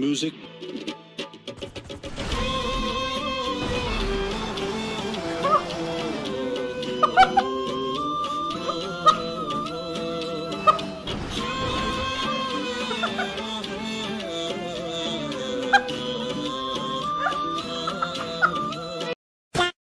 music